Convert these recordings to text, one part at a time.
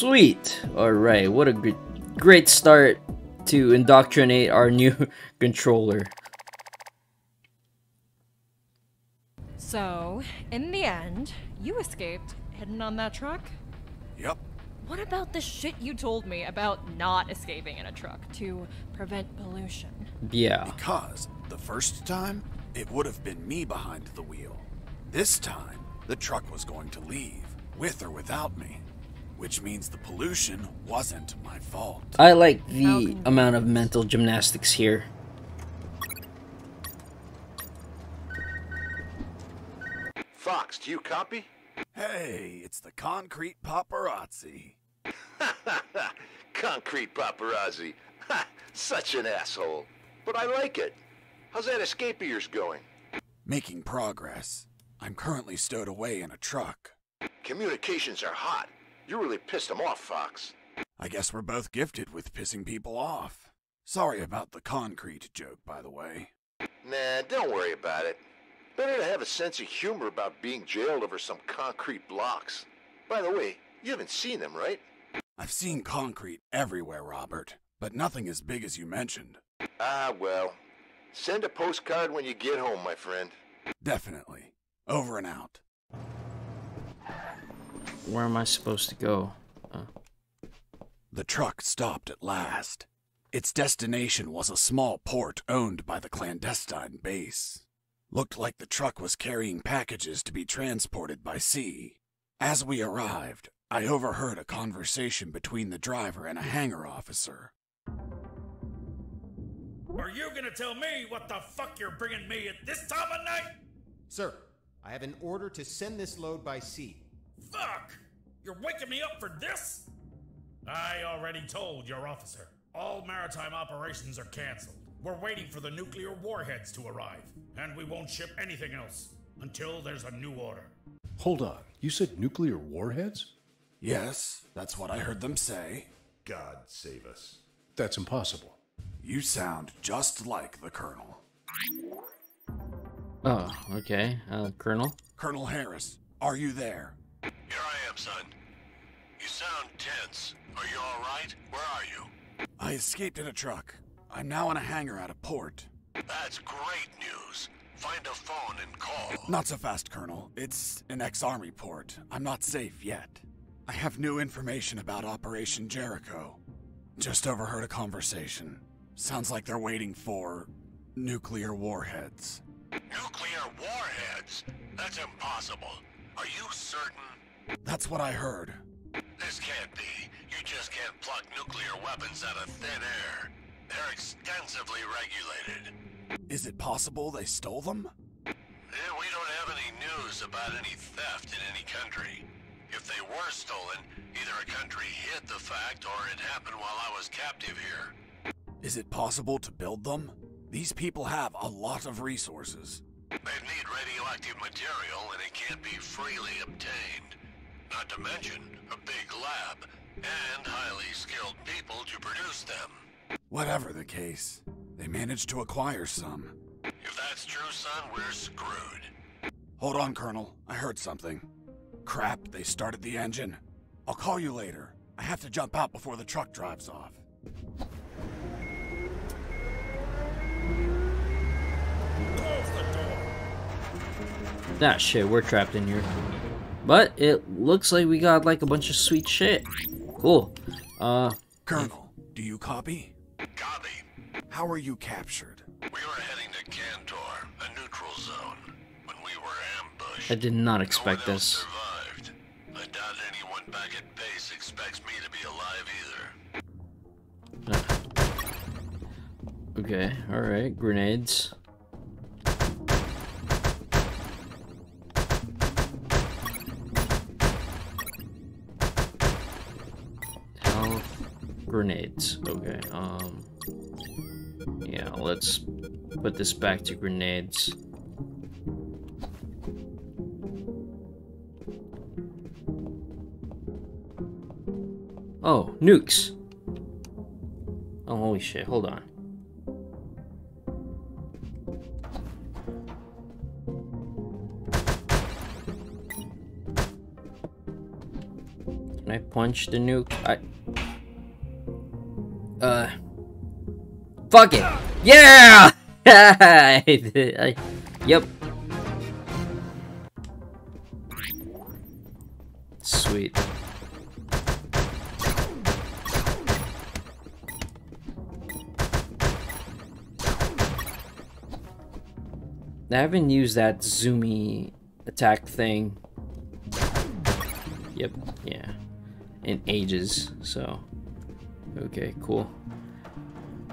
Sweet. All right, what a great, great start to indoctrinate our new controller. So, in the end, you escaped, hidden on that truck? Yep. What about the shit you told me about not escaping in a truck to prevent pollution? Yeah. Because the first time, it would have been me behind the wheel. This time, the truck was going to leave, with or without me. Which means the pollution wasn't my fault. I like the amount of mental gymnastics here. Fox, do you copy? Hey, it's the concrete paparazzi. Concrete paparazzi. Such an asshole. But I like it. How's that escape of yours going? Making progress. I'm currently stowed away in a truck. Communications are hot. You really pissed them off, Fox. I guess we're both gifted with pissing people off. Sorry about the concrete joke, by the way. Nah, don't worry about it. Better to have a sense of humor about being jailed over some concrete blocks. By the way, you haven't seen them, right? I've seen concrete everywhere, Robert, but nothing as big as you mentioned. Ah, well. Send a postcard when you get home, my friend. Definitely. Over and out. Where am I supposed to go? Uh, The truck stopped at last. Its destination was a small port owned by the clandestine base. Looked like the truck was carrying packages to be transported by sea. As we arrived, I overheard a conversation between the driver and a hangar officer. Are you gonna tell me what the fuck you're bringing me at this time of night? Sir, I have an order to send this load by sea. Fuck! You're waking me up for this? I already told your officer. All maritime operations are canceled. We're waiting for the nuclear warheads to arrive, and we won't ship anything else until there's a new order. Hold on. You said nuclear warheads? Yes, that's what I heard them say. God save us. That's impossible. You sound just like the Colonel. oh, okay. Uh, Colonel? Colonel Harris, are you there? Son. You sound tense. Are you all right? Where are you? I escaped in a truck. I'm now in a hangar at a port. That's great news. Find a phone and call. Not so fast, Colonel. It's an ex-army port. I'm not safe yet. I have new information about Operation Jericho. Just overheard a conversation. Sounds like they're waiting for nuclear warheads. Nuclear warheads? That's impossible. Are you certain? That's what I heard. This can't be. You just can't pluck nuclear weapons out of thin air. They're extensively regulated. Is it possible they stole them? Eh, We don't have any news about any theft in any country. If they were stolen, either a country hid the fact or it happened while I was captive here. Is it possible to build them? These people have a lot of resources. They need radioactive material and it can't be freely obtained. Not to mention a big lab and highly skilled people to produce them. Whatever the case, they managed to acquire some. If that's true, son, we're screwed. Hold on, Colonel. I heard something. Crap, they started the engine. I'll call you later. I have to jump out before the truck drives off. Close the door. Ah, shit, we're trapped in here. But it looks like we got like a bunch of sweet shit. Cool. Uh, Colonel, do you copy? Copy. How were you captured? We were heading to Cantor, a neutral zone, when we were ambushed. I did not No one expect else this. survived. I doubt anyone back at base expects me to be alive either. Okay, alright, grenades. Grenades. Okay, um. Yeah, let's put this back to grenades. Oh, nukes! Oh, holy shit, hold on. Can I punch the nuke. I. Fuck it. Yeah. Yep. Sweet. I haven't used that zoomy attack thing. Yep, yeah. In ages, so. Okay, cool.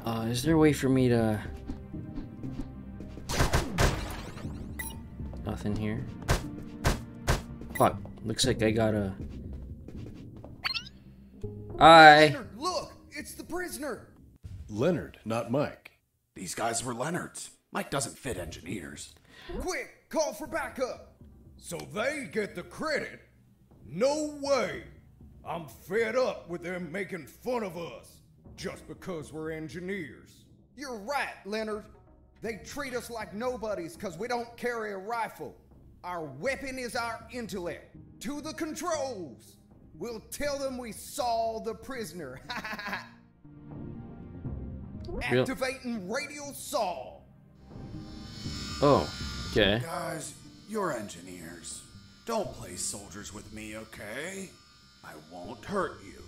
Uh, is there a way for me to... Nothing here. Fuck, looks like I gotta... Hi! Leonard, look! It's the prisoner! Leonard, not Mike. These guys were Leonard's. Mike doesn't fit engineers. Quick, call for backup! So they get the credit? No way! I'm fed up with them making fun of us just because we're engineers. You're right, Leonard. They treat us like nobodies because we don't carry a rifle. Our weapon is our intellect. To the controls! We'll tell them we saw the prisoner. Real- Activating radio saw. Oh, okay. Guys, you're engineers. Don't play soldiers with me, okay? I won't hurt you.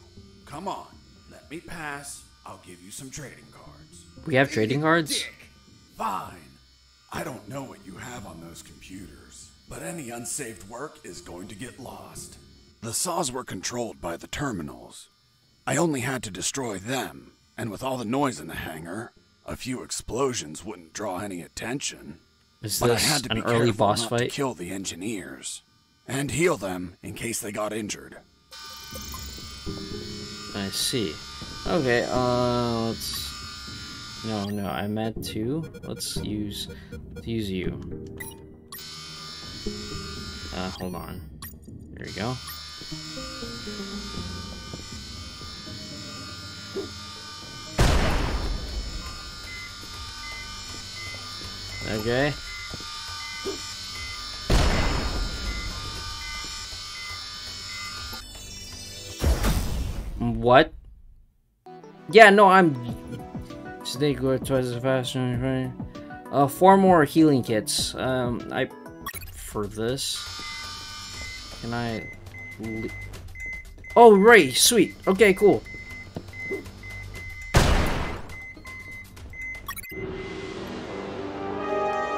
Come on, let me pass. I'll give you some trading cards. We have trading cards? Dick. Fine. I don't know what you have on those computers, but any unsaved work is going to get lost. The saws were controlled by the terminals. I only had to destroy them, and with all the noise in the hangar, a few explosions wouldn't draw any attention. Is But I had to an be early careful boss not to kill the engineers and heal them in case they got injured. I see. Okay, uh, let's... No, no, I meant to. Let's use... Let's use you. Uh, hold on. There we go. Okay. What? Yeah, no, I'm. Snake go twice as fast. Uh, four more healing kits. Um, I for this. Can I? Oh, right, sweet. Okay, cool.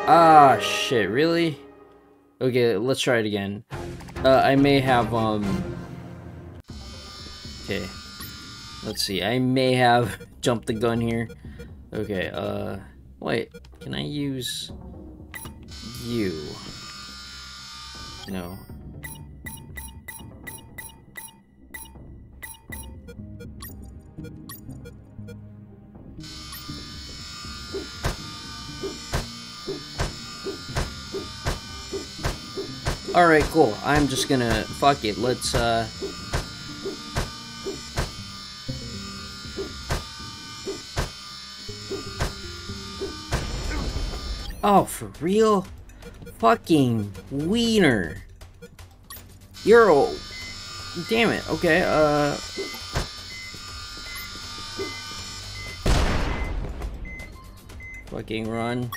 Ah, shit, really? Okay, let's try it again. Uh, I may have, um... Okay. Let's see, I may have jumped the gun here. Okay, uh... Wait, can I use... You? No. Alright, cool. I'm just gonna... Fuck it, let's, uh... Oh, for real? Fucking wiener. You're a... Damn it, okay, uh... Fucking run.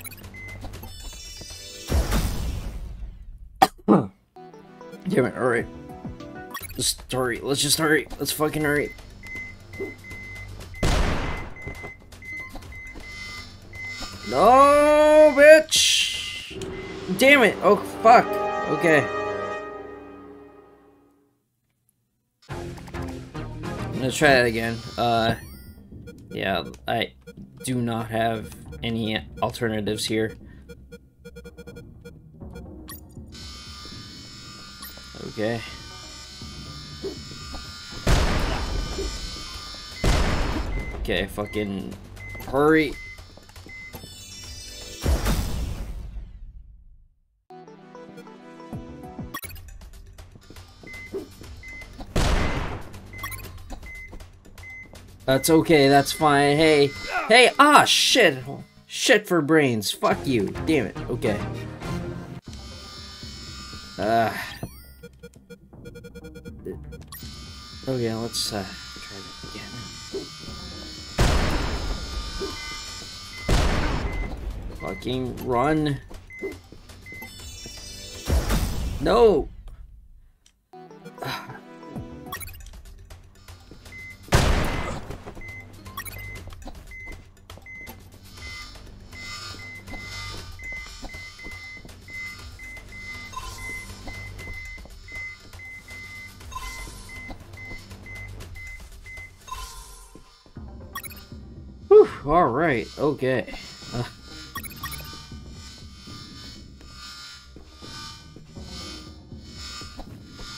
Damn it, alright. Let's hurry, let's just hurry. Let's fucking hurry. No! Damn it! Oh, fuck. Okay. I'm gonna try that again. Uh, yeah, I do not have any alternatives here. Okay. Okay, fucking hurry. That's okay, that's fine. Hey, hey, ah, shit. Shit for brains. Fuck you. Damn it. Okay. Ah. Okay, let's uh, try that again. Fucking run. No! Alright, okay. Uh,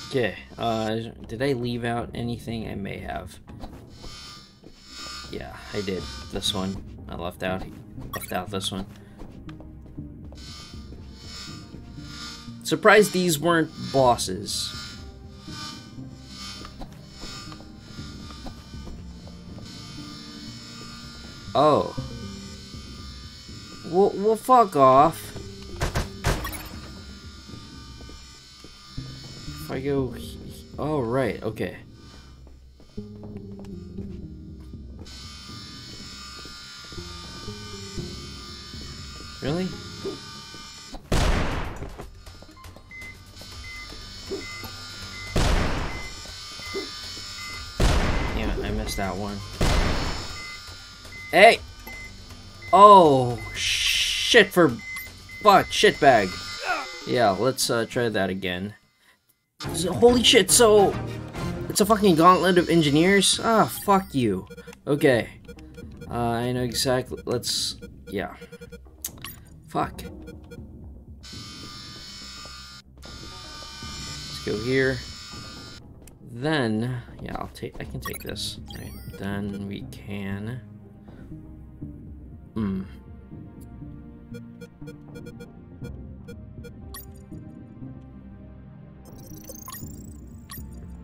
Okay, uh, did I leave out anything? I may have. Yeah, I did. This one. I left out, left out this one. Surprised these weren't bosses. Oh. Well, well fuck off. If I go... Oh, right, okay. Really? Damn it, I missed that one. Hey! Oh, shit for... Fuck, shitbag. Yeah, let's uh, try that again. So- Holy shit, so... It's a fucking gauntlet of engineers? Ah, fuck you. Okay. Uh, I know exactly... Let's... Yeah. Fuck. Let's go here. Then... Yeah, I'll take... I can take this. Right. Then we can... Hmm.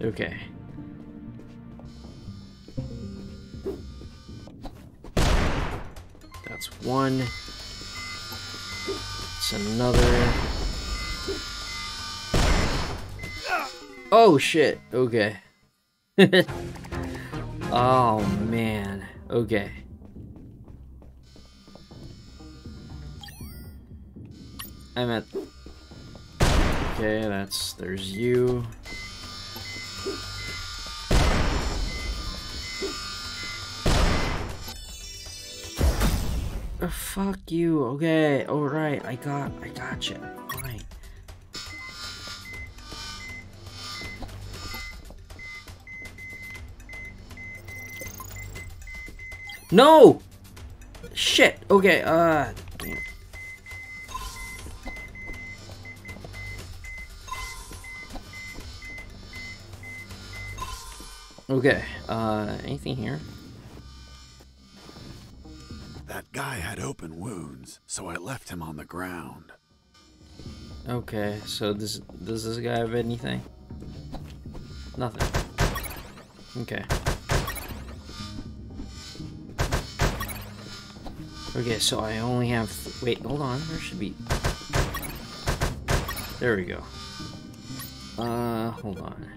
Okay. That's one. It's another. Oh shit. Okay. oh man. Okay. I'm at. Okay, that's. There's you. Uh, fuck you. Okay. All right. I got. I got you. No. Shit. Okay. Uh. Damn. Okay. Uh. Anything here? That guy had open wounds, so I left him on the ground. Okay, so does does this guy have anything? Nothing. Okay. Okay, so I only have. Wait, hold on. There should be. There we go. Uh, hold on.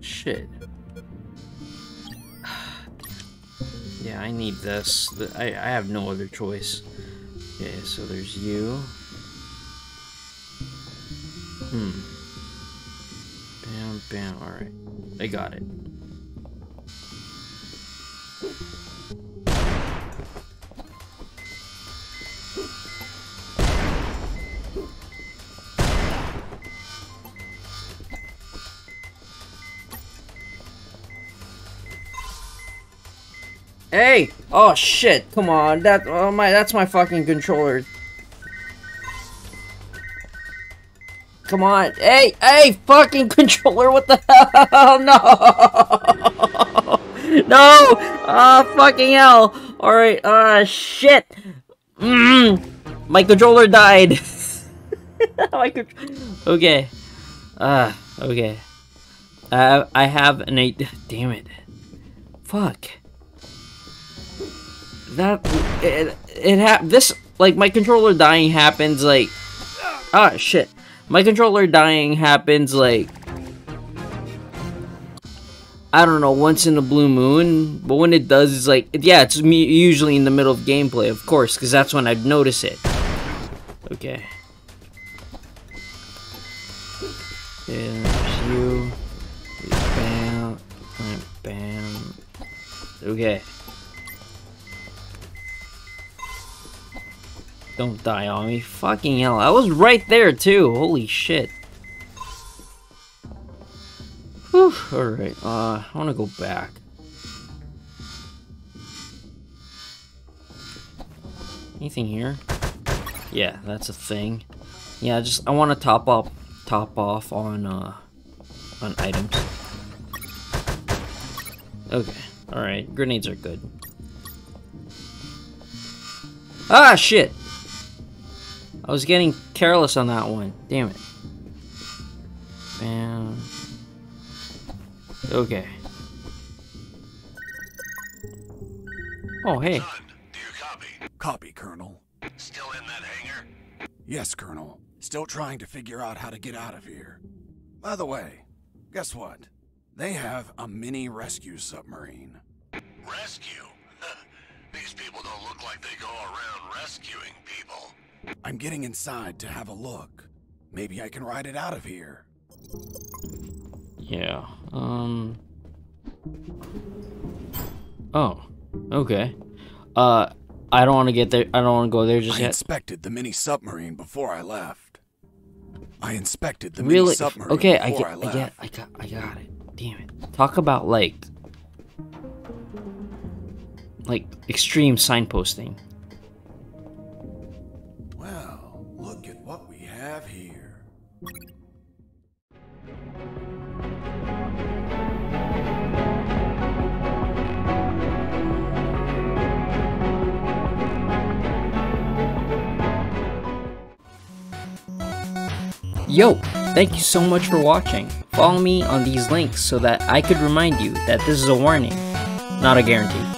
Shit. Yeah, I need this. I, I have no other choice. Okay, so there's you. Hmm. Bam, bam. Alright. I got it. Hey! Oh shit! Come on, that oh my that's my fucking controller. Come on, hey, hey, fucking controller! What the hell? No, no! Ah, fucking hell! All right, ah, shit! Mm, my controller died. my okay, ah, okay. Uh, I have an eight. Damn it! Fuck that it, it ha this like my controller dying happens like ah shit my controller dying happens like I don't know, once in a blue moon. But when it does, it's like, yeah, it's me usually in the middle of gameplay, of course, because that's when I'd notice it. Okay. There's you. Bam. Bam. Okay. Don't die on me. Fucking hell. I was right there too. Holy shit. Whew. Alright. Uh, I want to go back. Anything here? Yeah, that's a thing. Yeah, just I want to top up, top off on uh, on items. Okay. All right. Grenades are good. Ah, shit. I was getting careless on that one. Damn it. Bam. Okay. Oh, hey. Son, do you copy? Copy, Colonel. Still in that hangar? Yes, Colonel. Still trying to figure out how to get out of here. By the way, guess what? They have a mini rescue submarine. Rescue? These people don't look like they go around rescuing people. I'm getting inside to have a look. Maybe I can ride it out of here. Yeah. Um. Oh. Okay. Uh, I don't want to get there. I don't want to go there just I yet. inspected the mini submarine before I left. I inspected the really? mini submarine Okay, I get, I I get, I got, I got it. Damn it! Talk about like, like extreme signposting. Yo, thank you so much for watching. Follow me on these links so that I could remind you that this is a warning, not a guarantee.